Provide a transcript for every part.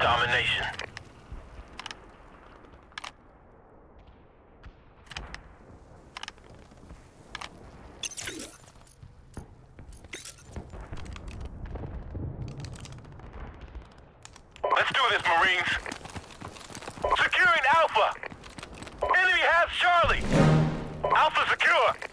Domination. Let's do this, Marines. Securing Alpha. Enemy has Charlie. Alpha secure.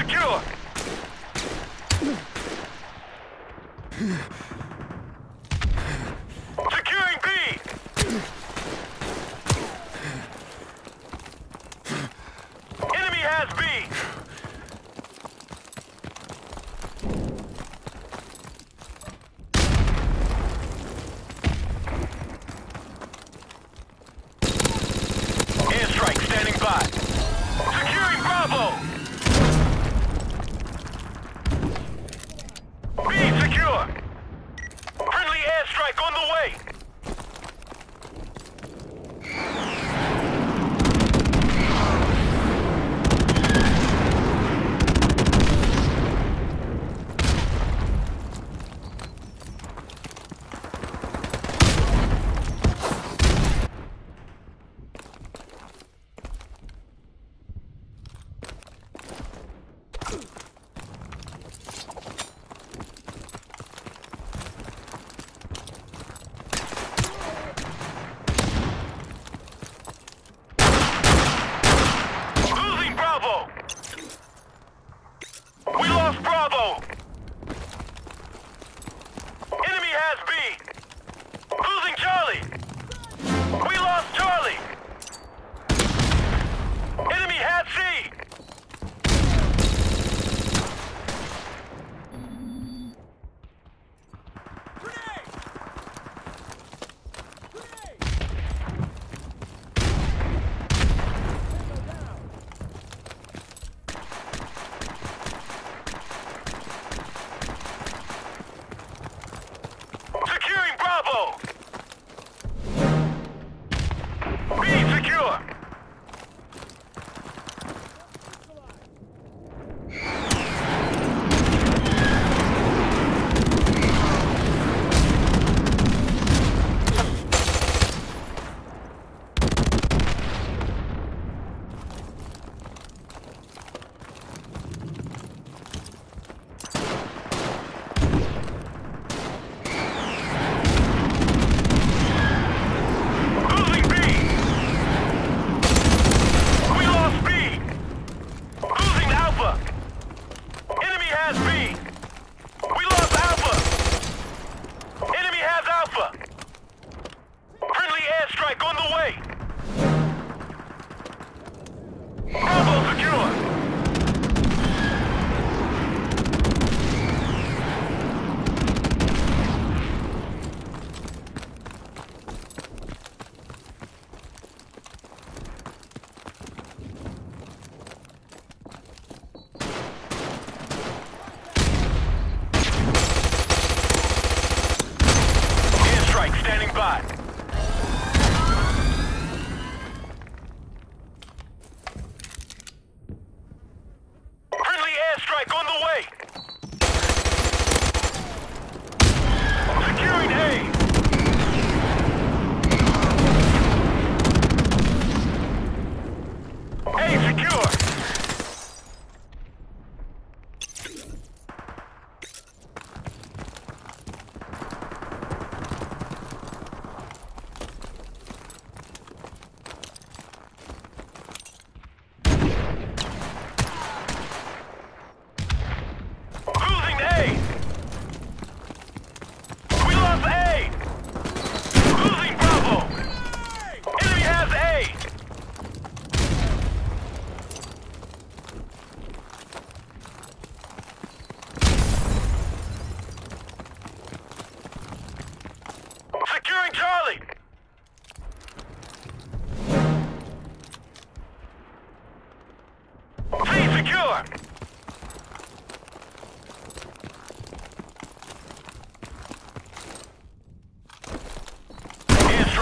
secure!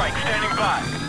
Mike standing by.